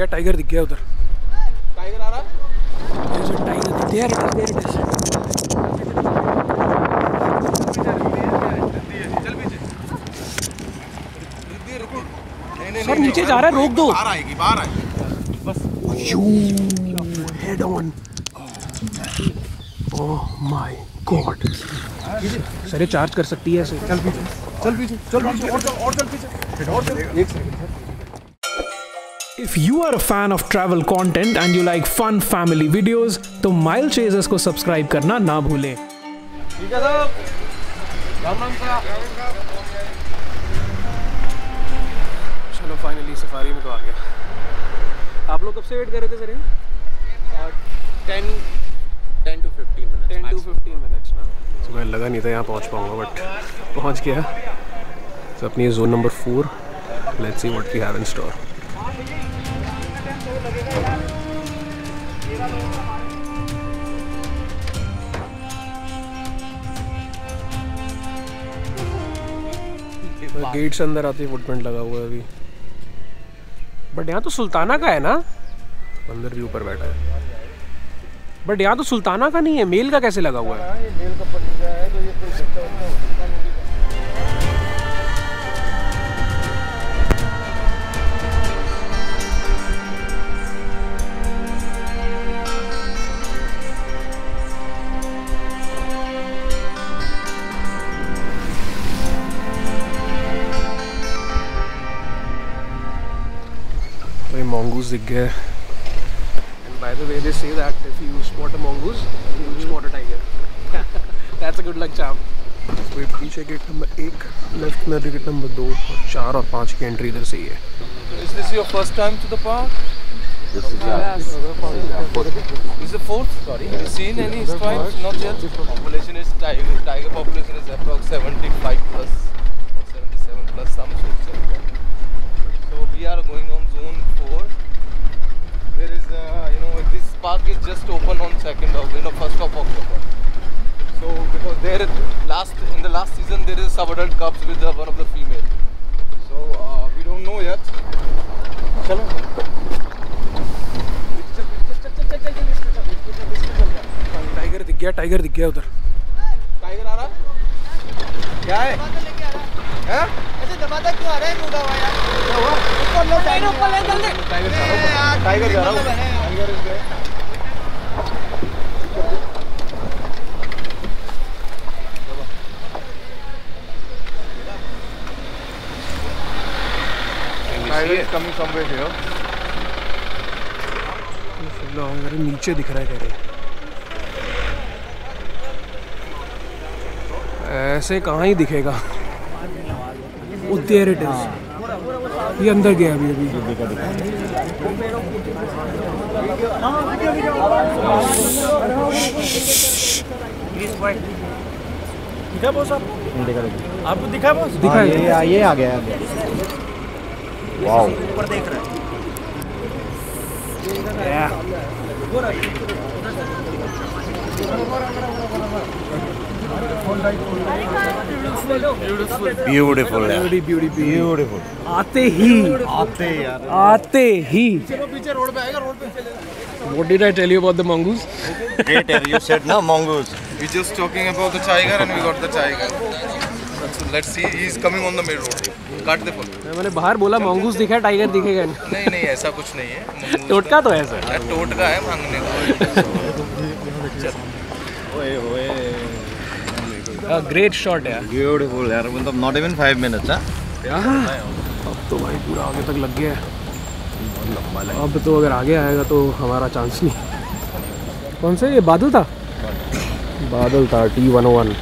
गया टाइगर दिख गया उधर। टाइगर आ रहा. There it is. There sir नीचे जा रहा है रोक दो। बाहर आएगी बाहर आएगी। बस। Head on oh my god sir ये चार्ज कर सकती है ऐसे। चल पीछे चल पीछे चल पीछे और चल और चल पीछे। और चल एक second If you are a fan of travel content and you like fun family videos, तो Mile Chasers को सब्सक्राइब करना ना भूलें। ठीक है साहब राम राम का चलो फाइनली सफारी में तो आ गया। आप लोग कब से वेट कर रहे थे sir ten ten to fifteen minute ten to fifteen minutes ना? सुबह लगा नहीं था यहाँ पहुँच पाऊँगा बट पहुँच गया। तो अपनी zone number four let's see what we have in store gate से अंदर आते फुटप्रिंट लगा हुआ है अभी। बट यहाँ तो सुल्ताना का है ना? अंदर भी ऊपर बैठा है। बट यहाँ तो सुल्ताना का नहीं है मेल का कैसे लगा हुआ है? ये मेल का पट्टा है। ये mongoose दिख गया है and by the way they say that if you spot a mongoose you will spot a tiger that's a good luck charm तो ये पीछे गेट नंबर एक लेफ्ट में गेट नंबर दो और चार और पाँच की एंट्री इधर से ही है Is this your first time to the park? This is our This is the fourth? Sorry. Have you seen any stripes? Not yet. Population is tiger. Tiger population is approx 75 plus or 77 plus some sorts of that. So we are going on zone four. There is, uh, you know, this park is just open on second of, you know, first of October. So because there last in the last season there is subadult cubs with uh, one of the female. So uh, we don't know yet. चलो tiger दिख गया tiger दिख गया उधर tiger आ रहा क्या है हैं? दबाता क्यों आ रहा है? हुआ यार। ऊपर लो ऊपर ले जल्दी। टाइगर जा रहा टाइगर जा रहा हूँ। Tiger is there tiger is coming somewhere here नीचे दिख रहा है कह रहे। ऐसे कहाँ ही दिखेगा? देयर इट इज़ ये अंदर गया अभी अभी। दिखा बॉस आप आपको दिखा बॉस दिखा ये है। ये आ गया वाओ ऊपर देख रहा है। ब्यूटीफुल ब्यूटीफुल आते ही। आते यार। आते ही। चलो पीछे रोड पे पे चलेगा what did I tell you about the mongoose great ever said ना mongoose just talking and we got let's see he is coming on the main मैंने बाहर बोला मंगूस दिखा टाइगर दिखेगा टोटका तो है ग्रेट शॉट है ब्यूटीफुल यार मतलब not even 5 minutes हाँ अब तो भाई पूरा आगे तक लग गया है। अब तो अगर आगे आएगा तो हमारा चांस नहीं। कौन सा ये? बादल था? बादल था टी वन वन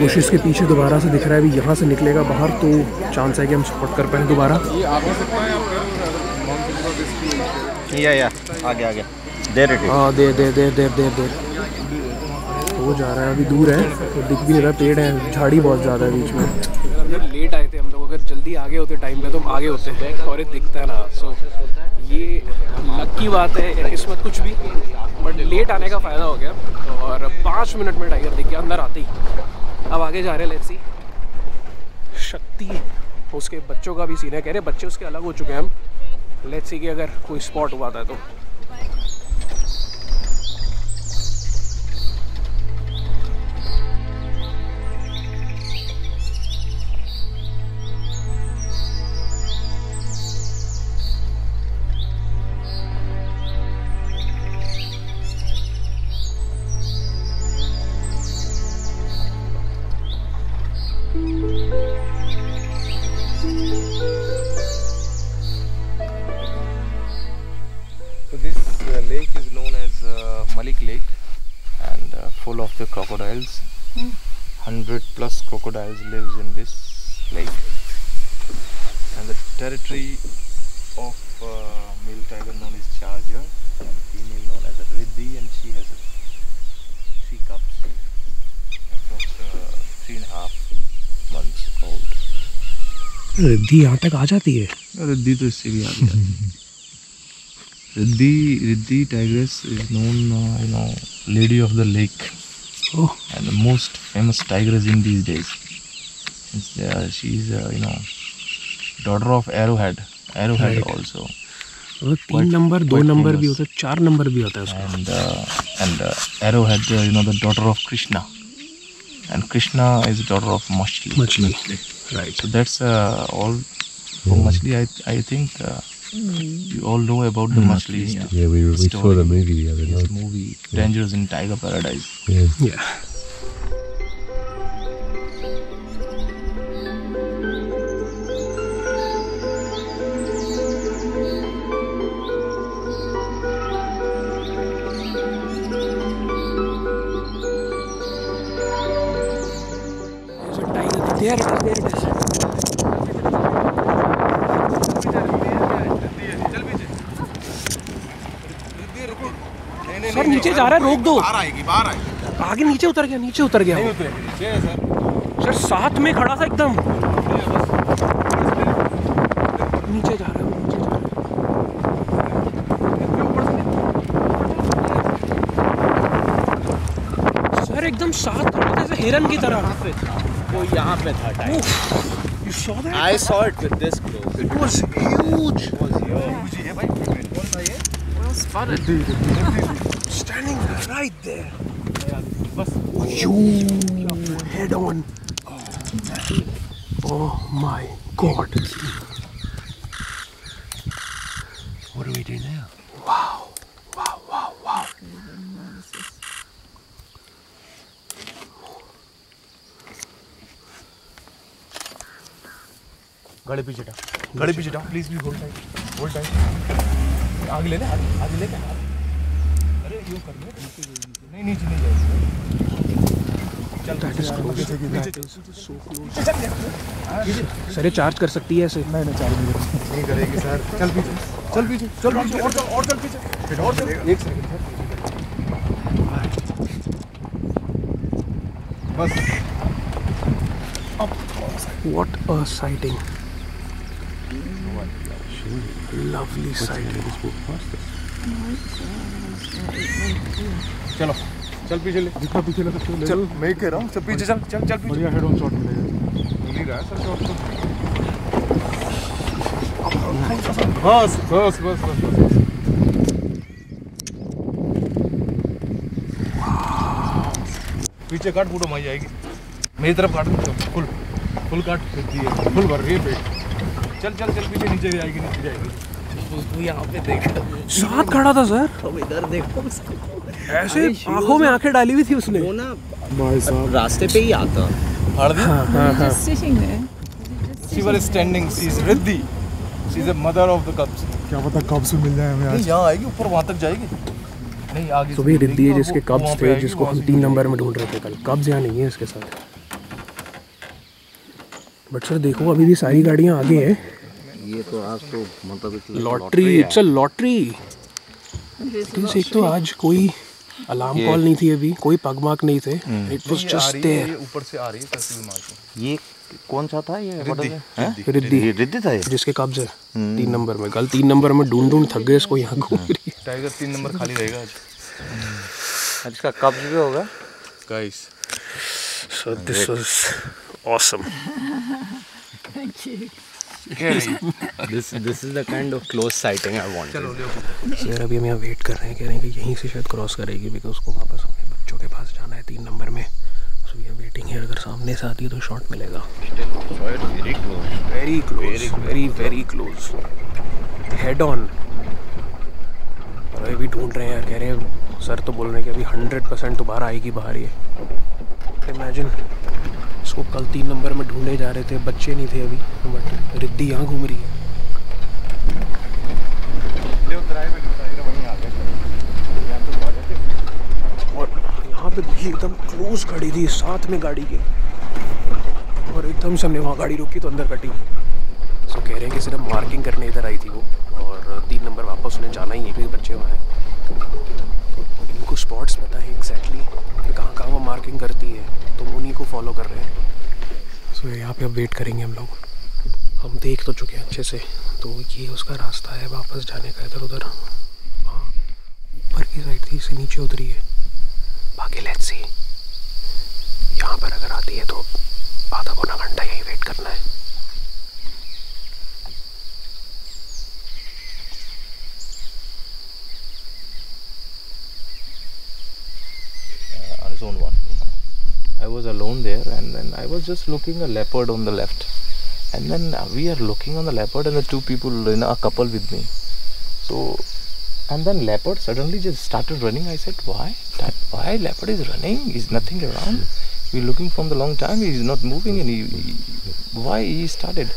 बुशिस के पीछे दोबारा से दिख रहा है अभी यहाँ से निकलेगा बाहर तो चांस है कि हम स्पॉट कर पाए दोबारा। या या आ गया आ गया हाँ देर देर देर देर देर देर हो जा रहा है, अभी दूर है तो दिख भी नहीं रहा, पेड़ है, झाड़ी बहुत ज़्यादा है बीच में। लेट आए थे हम लोग, अगर जल्दी आगे होते टाइम पे तो हम आगे होते हैं, और ये दिखता है ना सो ये लक की बात है किस्मत कुछ भी बट लेट आने का फ़ायदा हो गया, और पाँच मिनट में टाइगर दिख गया, अंदर आते ही। अब आगे जा रहे हैं लेट्स सी शक्ति उसके बच्चों का भी सीन है, कह रहे बच्चे उसके अलग हो चुके हैं हम। लेट्स सी कि अगर कोई स्पॉट हुआ था तो। crocodiles lives in this lake. And the territory of uh, male tiger known as Charger, and female known as Riddhi, and she has a three cubs, approx uh, three and a half months old. Riddhi यहाँ तक आ जाती है रिद्धि तो इससे भी आगे जाती है Riddhi Riddhi tigress is known you know lady of the lake oh and the most famous tigress in these days. Since uh, she is, uh, you know, daughter of Arrowhead. Arrowhead Right. also, वो तीन Quite- number दो quite number भी famous. होता है चार number भी होता है उसका and uh, and uh, Arrowhead, uh, you know, the daughter of Krishna, and Krishna is the daughter of Machli. Machli right So that's uh, all for Machli. I I think uh, you all know about the Machli. Yeah, we, we saw story. the movie the other This night. movie, Dangers in Tiger Paradise. Yeah. या There, there it is. Sir नीचे जा रहा है रोक दो। बाहर आएगी बाहर आएगी। आगे नीचे उतर गया नीचे उतर गया। वो। सर। साथ में खड़ा था एकदम। नीचे जा रहा है नीचे जा रहा है। सर एकदम साथ खड़ा था जैसे हिरन की तरह। वो यहाँ पे था time saw that I saw it with this close it was huge standing right there बस head on oh my god गाड़ी पीछे डाल गाड़ी पीछे डाल please please hold tight hold tight आगे ले ले आगे आगे आ। अरे यूँ कर ले। नहीं नीचे नहीं जाएगी। सर ये चार्ज कर सकती है ऐसे? नहीं नहीं चालू नहीं करेगी। नहीं करेगी सर। चल पीछे चल पीछे चल पीछे और चल और चल पीछे। और चल। एक सेकंड बस। What a sighting lovely sighting चलो चल पीछे ले जितना पीछे ले चल मैं कह रहा हूँ चल पीछे चल चल चल बढ़िया हेड ऑन शॉट मिलेगा मिल रहा सर शॉट तो बस बस बस बस बस पीछे काट फ़ोटो माई जाएगी मेरी तरफ़ काट फुल फुल काट फुल भर रही है पेट चल चल चल पीछे नीचे जाएगी नीचे जाएगी यहाँ पे देख। साथ खड़ा था सर। अब इधर देखो उसको। ऐसे आँखों में आँखें डाली हुई थी उसने। वो ना रास्ते पे ही आता। standing. She is Riddhi. She is the mother of the cubs. क्या पता कब से मिल जाए हमें यहाँ आएगी ऊपर वहाँ तक जाएगी। नहीं आगे तो भी रिद्धि है जिसके कब्ज थे जिसको हम तीन नंबर में ढूंढ रहे थे कल। कब्ज यहाँ नहीं है इसके साथ। बट सर देखो अभी भी सारी गाड़ियाँ आगे हैं। ये तो आज तो मतलब lottery it's a lottery. Please एक तो आज कोई अलार्म कॉल नहीं थी अभी कोई पगमार्क नहीं थे। इट वाज जस्ट देयर ये ऊपर से आ रही है करती हुई मार ये कौन सा था ये रिद्धि, हैं? रिद्धि। ये रिद्धि था ये? जिसके कब्ज। है तीन नंबर में। कल तीन नंबर में ढूंढ ढूंढ थक गए इसको यहाँ घूम रही है। टाइगर तीन नंबर खाली रहेगा आज। और इसका कब्ज भी होगा। Guys so this was awesome Thank you. This this is the kind of close sighting I wanted. Sir अभी हम यहाँ वेट कर रहे हैं कह रहे हैं कि यहीं से शायद क्रॉस करेगी बिकॉज़ उसको वापस अपने बच्चों के पास जाना है तीन नंबर में। सो वी आर वेटिंग है अगर सामने से आती है तो शॉट मिलेगा। Very close. Very close very very close head on और अभी ढूंढ रहे हैं यार कह रहे हैं सर तो बोल रहे हैं कि अभी हंड्रेड परसेंट तो बाहर आएगी बाहर ये। इमेजिन इसको कल तीन नंबर में ढूंढे जा रहे थे बच्चे नहीं थे अभी बट रिद्दी यहाँ घूम रही है। और यहाँ पे देखिए एकदम क्लोज खड़ी थी साथ में गाड़ी के। और एकदम से हमने वहाँ गाड़ी रोकी तो अंदर कटी। सो कह रहे हैं कि सिर्फ़ मार्किंग करने इधर आई थी वो और तीन नंबर वापस उन्हें जाना ही है क्योंकि बच्चे वहाँ हैं। इनको स्पॉट्स पता है एग्जैक्टली कि कहाँ कहाँ वो मार्किंग करती है। तो उन्हीं को फॉलो कर रहे हैं। सो so, यहाँ पे अब वेट करेंगे हम लोग। हम देख तो चुके हैं अच्छे से। तो ये उसका रास्ता है वापस जाने का इधर उधर। वहाँ ऊपर की साइड थी इससे नीचे उतरी है। बाकी लेट्स सी यहाँ पर अगर आती है तो and then I was just looking a leopard on the left, and then uh, we are looking on the leopard, and the two people, you know, a couple with me. So, and then leopard suddenly just started running. I said, why? That why leopard is running? Is nothing around. We're looking from the long time. He's not moving, and he, he- why he started?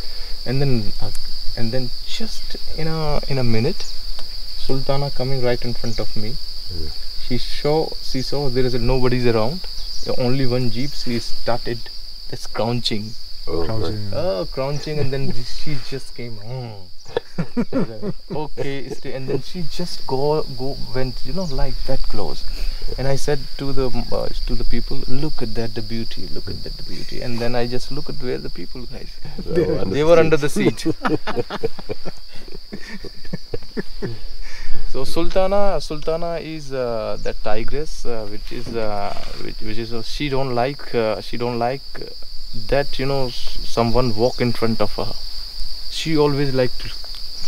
And then, uh, and then just in a in a minute, Sultana coming right in front of me she saw she saw there is a, nobody's around only one jeep she started just crouching oh crouching and then she just came hmm. okay and then she just go go went you know like that close. And i said to the uh, to the people look at that the beauty look at that the beauty. And then i just look at where the people guys they were under the seat. So Sultana, Sultana is uh, that tigress, uh, which is uh, which, which is uh, she don't like uh, she don't like uh, that you know someone walk in front of her. She always like to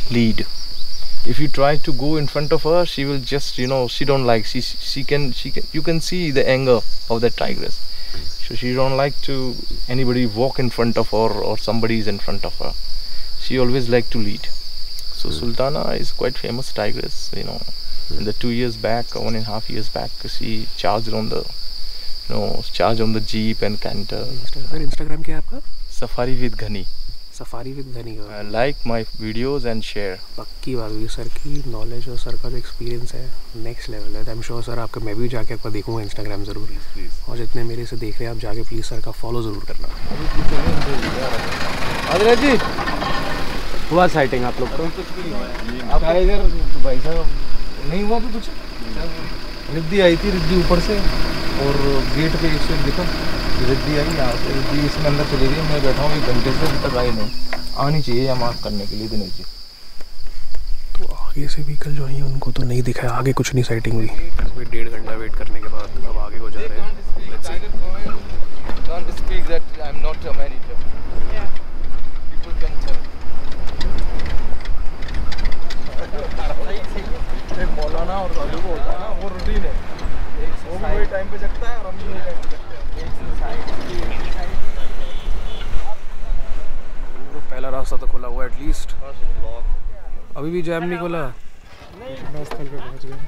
lead. If you try to go in front of her, she will just you know she don't like she she can she can you can see the anger of that tigress. So she don't like to anybody walk in front of her or somebody is in front of her. She always like to lead. So mm. Sultana is quite famous tigress, you know. In the two years back, one and a half years back, she charged on the, you know, charged on the jeep and canter. Sir Instagram क्या है आपका Safari with Ghani. Safari with Ghani का Uh, like my videos and share. पक्की बात हुई sir की knowledge और sir का जो एक्सपीरियंस है नेक्स्ट लेवल है आई एम श्योर सर आपका मैं भी जाके आपका देखूँगा इंस्टाग्राम ज़रूर और जितने मेरे से देख रहे हैं आप जाके प्लीज़ सर का फॉलो ज़रूर करना जी हुआ साइटिंग आप लोग को? आपका इधर? भाई साहब नहीं हुआ भी कुछ? रिद्धि आई थी रिद्धि ऊपर से और गेट पे एक से दिखा। रिद्दी आई यहाँ से रिद्दी इसमें अंदर चली गई। मैं बैठा हूँ एक घंटे से अभी तक आई नहीं। आनी चाहिए या मार्क करने के लिए दिनेश जी तो आगे से व्हीकल जो आई है उनको तो नहीं दिखा है आगे कुछ नहीं साइटिंग हुई। डेढ़ घंटा वेट करने के बाद अब आगे को जा रहे हैं Let's see. Can't speak that I'm not a manager. Yeah. People can tell. एक मौलाना और साधु को होता है ना वो रूटीन है वो भी वही टाइम पे जगता है और हम भी वही टाइम पे जगते हैं वो पहला रास्ता तो खुला हुआ एटलीस्ट अभी भी जैम नहीं खुला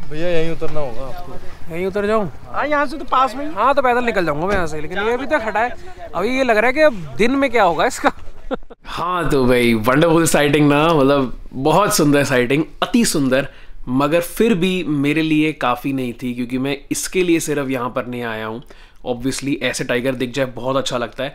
भैया यहीं उतरना होगा आपको। यहीं उतर जाऊँ? हाँ यहाँ से तो पास में हाँ। तो पैदल निकल जाऊँगा मैं यहाँ से लेकिन ये अभी तक हटा है। अभी ये लग रहा है कि अब दिन में क्या होगा इसका? हाँ तो भाई वंडरफुल साइटिंग ना मतलब बहुत सुंदर साइटिंग अति सुंदर मगर फिर भी मेरे लिए काफ़ी नहीं थी क्योंकि मैं इसके लिए सिर्फ़ यहाँ पर नहीं आया हूँ। ऑब्वियसली ऐसे टाइगर दिख जाए बहुत अच्छा लगता है।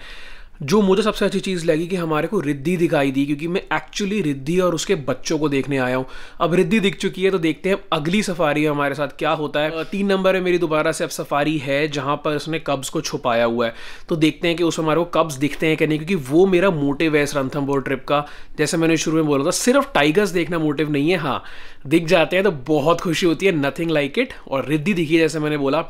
जो मुझे सबसे अच्छी चीज़ लगी कि हमारे को रिद्धि दिखाई दी, क्योंकि मैं एक्चुअली रिद्धि और उसके बच्चों को देखने आया हूँ। अब रिद्धि दिख चुकी है तो देखते हैं अगली सफारी हमारे साथ क्या होता है। तीन नंबर में मेरी दोबारा से अब सफारी है, जहाँ पर उसने कब्ज़ को छुपाया हुआ है। तो देखते हैं कि उस हमारे को कब्ज़ दिखते हैं कि नहीं, क्योंकि वो मेरा मोटिव है इस रणथम्बोर ट्रिप का। जैसे मैंने शुरू में बोला था, सिर्फ़ टाइगर्स देखना मोटिव नहीं है हाँ दिख जाते हैं तो बहुत खुशी होती है नथिंग लाइक इट और रिद्धि दिखी जैसे मैंने बोला।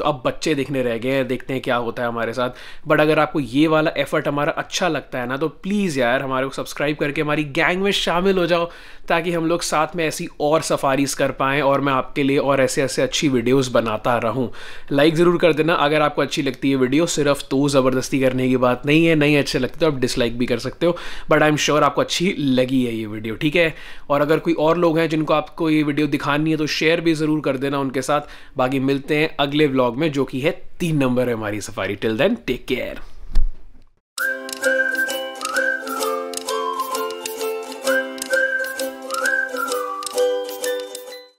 तो अब बच्चे दिखने रह गए हैं, देखते हैं क्या होता है हमारे साथ। बट अगर आपको ये वाला एफर्ट हमारा अच्छा लगता है ना तो प्लीज़ यार हमारे को सब्सक्राइब करके हमारी गैंग में शामिल हो जाओ, ताकि हम लोग साथ में ऐसी और सफारीज कर पाएँ और मैं आपके लिए और ऐसे ऐसे अच्छी वीडियोज़ बनाता रहूँ। लाइक ज़रूर कर देना, अगर आपको अच्छी लगती है वीडियो सिर्फ़ तो ज़बरदस्ती करने की बात नहीं है, नहीं अच्छे लगते तो आप डिसलाइक भी कर सकते हो बट आई एम श्योर आपको अच्छी लगी है ये वीडियो ठीक है? और अगर कोई और लोग हैं जिनको आपको ये वीडियो दिखानी है तो शेयर भी ज़रूर कर देना उनके साथ। बाकी मिलते हैं अगले व्लॉग में जो कि है तीन नंबर है हमारी safari till then take care